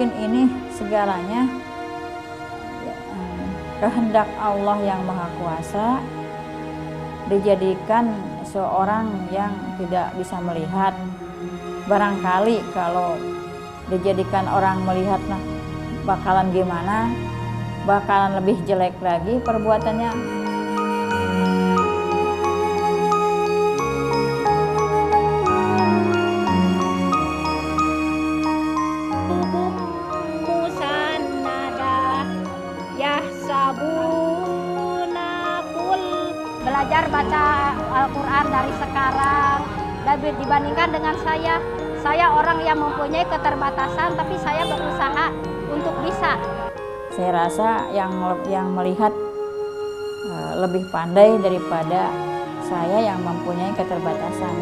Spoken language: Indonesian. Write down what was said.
Mungkin ini segalanya. Ya, eh, kehendak Allah yang Maha Kuasa dijadikan seorang yang tidak bisa melihat. Barangkali kalau dijadikan orang melihat nah bakalan gimana? Bakalan lebih jelek lagi perbuatannya belajar baca Al-Quran dari sekarang. Dan dibandingkan dengan saya. Saya orang yang mempunyai keterbatasan tapi saya berusaha untuk bisa. Saya rasa yang yang melihat eh, lebih pandai daripada saya yang mempunyai keterbatasan